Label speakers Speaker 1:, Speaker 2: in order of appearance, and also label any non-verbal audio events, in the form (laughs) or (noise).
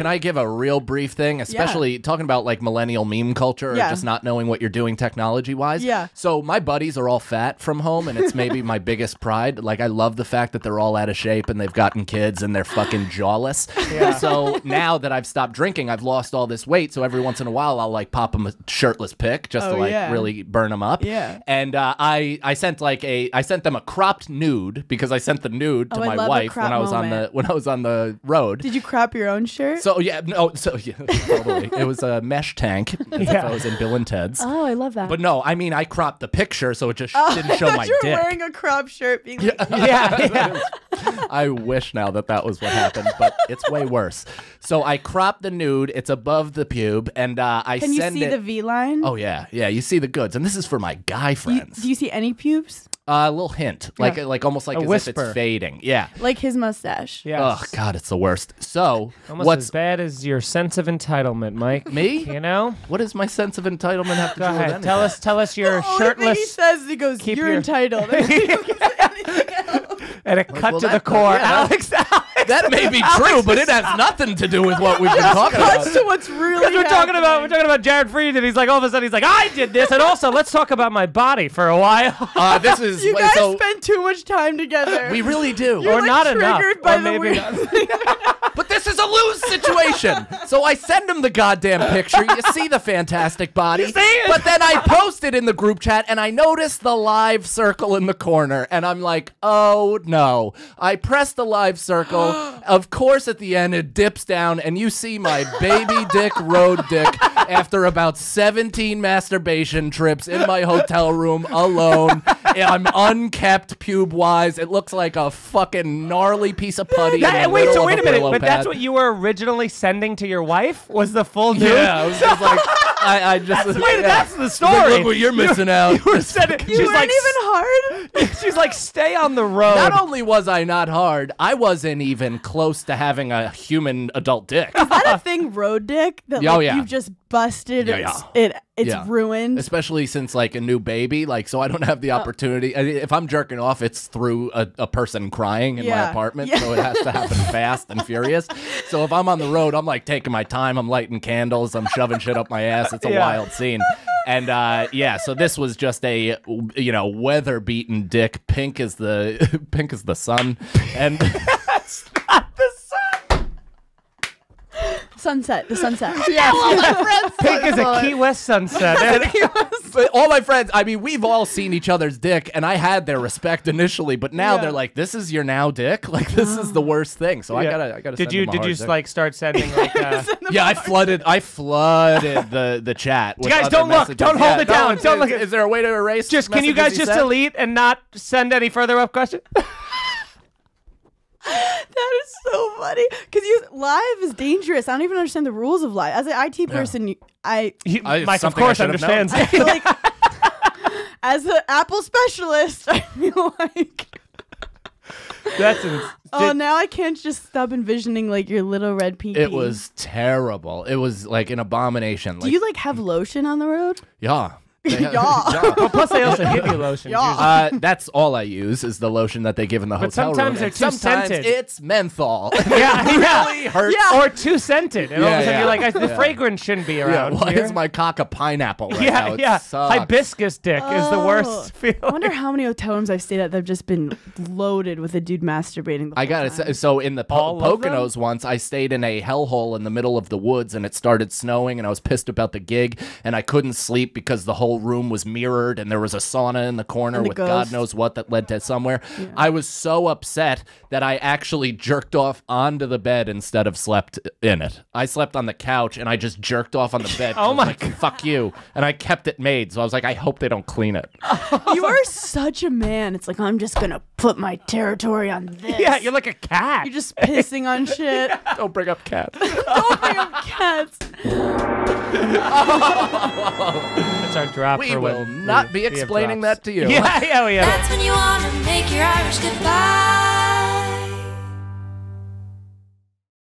Speaker 1: can I give a real brief thing, especially talking about like millennial meme culture or just not knowing what you're doing technology wise?
Speaker 2: Yeah.
Speaker 1: So my buddies are all fat from home, and it's maybe my biggest pride. Like I love the fact that they're all out of shape and they've gotten kids and they're fucking jawless. Yeah. So now that I've stopped drinking, I've lost all this weight. So every once in a while, I'll like pop them a shirtless pic just to
Speaker 2: Oh,
Speaker 1: like
Speaker 2: yeah.
Speaker 1: really burn them up.
Speaker 2: Yeah.
Speaker 1: And uh, I I sent like a I sent them a cropped nude because I sent the nude to
Speaker 2: Oh,
Speaker 1: my wife when I was on the when I was on the road.
Speaker 2: Did you crop your own shirt?
Speaker 1: So yeah, no, oh, so (laughs) yeah, totally. It was a mesh tank. As if I was in Bill and Ted's.
Speaker 2: oh, I love that.
Speaker 1: But no, I mean I cropped the picture so it just
Speaker 2: Oh,
Speaker 1: didn't show (laughs) my
Speaker 2: you
Speaker 1: dick.
Speaker 2: wearing a crop shirt. Being (laughs) like,
Speaker 3: yeah, yeah.
Speaker 1: I wish now that that was what happened, but it's way worse. So I crop the nude. It's above the pube, and uh, I
Speaker 2: Can you see
Speaker 1: it.
Speaker 2: the V line?
Speaker 1: oh yeah, yeah. You see the goods, and this is for my guy
Speaker 2: You-
Speaker 1: friends.
Speaker 2: do you see any pubes?
Speaker 1: Uh, a little hint, like
Speaker 2: Yeah.
Speaker 1: like almost like
Speaker 3: A
Speaker 1: as if it's fading. Yeah.
Speaker 2: Like his mustache.
Speaker 3: Yes.
Speaker 1: Oh God, it's the worst. So
Speaker 3: Almost
Speaker 1: what's
Speaker 3: as bad as your sense of entitlement, Mike.
Speaker 1: me?
Speaker 3: You know?
Speaker 1: What does my sense of entitlement have to
Speaker 3: Go
Speaker 1: do with
Speaker 3: ahead.
Speaker 1: anything?
Speaker 3: Tell us tell us your
Speaker 2: The only thing he says, he goes,
Speaker 3: Keep
Speaker 2: "You're
Speaker 3: your-
Speaker 2: entitled." (laughs) (laughs)
Speaker 3: and a cut
Speaker 1: well,
Speaker 3: to the core.
Speaker 1: yeah, that-
Speaker 3: Alex, (laughs) Alex.
Speaker 1: That may be true, but it has nothing to do with what we've (laughs) been talking about.
Speaker 2: To what's (laughs) really.
Speaker 3: We're talking about we're talking about Jared Freid, and he's like all of a sudden he's like, I did this, and also let's talk about my body for a while.
Speaker 1: Uh, this is
Speaker 2: You guys
Speaker 1: so
Speaker 2: spend too much time together.
Speaker 1: we really do.
Speaker 2: You're
Speaker 3: or
Speaker 2: like
Speaker 3: not enough,
Speaker 2: triggered by
Speaker 3: or
Speaker 2: the
Speaker 3: maybe not.
Speaker 1: Situation. so I send him the goddamn picture. You see the fantastic body. But then I post it in the group chat and I notice the live circle in the corner. And I'm like, oh no. I press the live circle. (gasps) of course, at the end, it dips down and you see my baby dick road dick after about 17 masturbation trips in my hotel room alone. I'm unkept pube wise. It looks like a fucking gnarly piece of putty. in
Speaker 3: That-
Speaker 1: the
Speaker 3: wait,
Speaker 1: middle
Speaker 3: so
Speaker 1: of
Speaker 3: wait a
Speaker 1: a
Speaker 3: minute,
Speaker 1: Brillo
Speaker 3: but that's what you were originally sending to your wife? Was the full nude?
Speaker 1: Yeah, I was just like, I, I just.
Speaker 3: Wait,
Speaker 1: yeah.
Speaker 3: that's the
Speaker 1: Like,
Speaker 3: story.
Speaker 1: Look what you're missing out. (laughs)
Speaker 3: You were sending. (laughs)
Speaker 2: You
Speaker 3: she's
Speaker 2: weren't
Speaker 3: like,
Speaker 2: even hard. (laughs)
Speaker 3: she's like, stay on the road.
Speaker 1: Not only was I not hard, I wasn't even close to having a human adult dick.
Speaker 2: Is that a thing, road dick? That
Speaker 1: Oh,
Speaker 2: like,
Speaker 1: yeah.
Speaker 2: you've just busted.
Speaker 1: Yeah,
Speaker 2: it's. It it's
Speaker 1: Yeah.
Speaker 2: ruined.
Speaker 1: Especially since like a new baby, like so I don't have
Speaker 2: Oh.
Speaker 1: the opportunity. I- If I'm jerking off, it's through a, a person crying in my apartment,
Speaker 2: Yeah.
Speaker 1: so it has to happen (laughs) fast and furious. So if I'm on the road, I'm like taking my time. I'm lighting candles. I'm shoving shit up my ass. It's a
Speaker 3: Yeah.
Speaker 1: wild scene. And uh, yeah, so this was just a you know weather beaten dick. Pink is the (laughs) pink is the sun, and. (laughs)
Speaker 2: sunset. The sunset. (laughs) yes. All my (laughs) friends.
Speaker 3: Pink is a Key West sunset. (laughs)
Speaker 1: But all my friends, I mean, we've all seen each other's dick, and I had their respect initially, but now
Speaker 2: Yeah.
Speaker 1: they're like, "This is your now dick. Like this is the worst thing." So I gotta, I gotta.
Speaker 3: Did
Speaker 1: send
Speaker 3: you
Speaker 1: them a
Speaker 3: did you
Speaker 1: hard dick.
Speaker 3: like start sending like? Uh,
Speaker 1: Yeah, I flooded. I flooded the the chat. with
Speaker 3: guys, don't look. Don't hold
Speaker 1: Yeah,
Speaker 3: it down. Don't
Speaker 1: is,
Speaker 3: look at-
Speaker 1: Is there a way to erase?
Speaker 3: just can you guys just
Speaker 1: sent?
Speaker 3: delete and not send any further up questions? (laughs)
Speaker 2: That is so funny because you live is dangerous. I don't even understand the rules of live. As an IT person, you I
Speaker 3: He-
Speaker 1: I-
Speaker 3: Mike, of
Speaker 1: something I
Speaker 3: course,
Speaker 1: should have known.
Speaker 3: understands.
Speaker 2: feel like (laughs) (laughs) as an Apple specialist, I feel like
Speaker 3: That's ins-
Speaker 2: oh
Speaker 3: did-
Speaker 2: now I can't just stop envisioning like your little red peepee.
Speaker 1: It was terrible. It was like an abomination.
Speaker 2: Do
Speaker 1: Like,
Speaker 2: you like have lotion on the road?
Speaker 1: yeah.
Speaker 2: Yeah. (laughs)
Speaker 3: Well, (laughs) plus they also give you (laughs) lotions.
Speaker 2: Yeah.
Speaker 3: usually.
Speaker 1: Uh, that's all I use is the lotion that they give in the
Speaker 3: But
Speaker 1: hotel
Speaker 3: sometimes
Speaker 1: room.
Speaker 3: they're
Speaker 1: and
Speaker 3: too
Speaker 1: sometimes
Speaker 3: scented.
Speaker 1: It's menthol.
Speaker 3: Yeah,
Speaker 1: it
Speaker 3: yeah.
Speaker 1: hurts.
Speaker 2: Yeah.
Speaker 3: Or too scented, and all of a sudden
Speaker 1: yeah.
Speaker 3: you're like, the
Speaker 1: Yeah.
Speaker 3: fragrance shouldn't be
Speaker 1: Yeah,
Speaker 3: around.
Speaker 1: why
Speaker 3: here.
Speaker 1: is my cock a pineapple right
Speaker 3: yeah,
Speaker 1: now? It
Speaker 3: yeah.
Speaker 1: sucks.
Speaker 3: Hibiscus dick is the
Speaker 2: Oh.
Speaker 3: worst feeling.
Speaker 2: I wonder how many hotel rooms I've stayed at that have just been loaded with a dude masturbating. The
Speaker 1: I got it. So in the
Speaker 3: All
Speaker 1: po- Poconos once, I stayed in a hellhole in the middle of the woods, and it started snowing, and I was pissed about the gig, and I couldn't sleep because the whole room was mirrored, and there was a sauna in the corner
Speaker 2: the
Speaker 1: with God knows what that led to somewhere. I was so upset that I actually jerked off onto the bed instead of slept in it. I slept on the couch, and I just jerked off on the bed. (laughs)
Speaker 3: Oh my
Speaker 1: like, Fuck you! And I kept it made, so I was like, I hope they don't clean it. (laughs)
Speaker 2: you are such a man. It's like I'm just gonna put my territory on this.
Speaker 3: Yeah, you're like a cat.
Speaker 2: You're just pissing on shit. (laughs)
Speaker 1: don't bring up cats.
Speaker 2: Don't bring up cats.
Speaker 3: That's our drop
Speaker 1: we
Speaker 3: for
Speaker 1: will
Speaker 3: when
Speaker 1: not
Speaker 3: we-
Speaker 1: be explaining that to you. (laughs)
Speaker 3: Yeah, yeah, yeah.
Speaker 4: That's when you wanna make your Irish goodbye.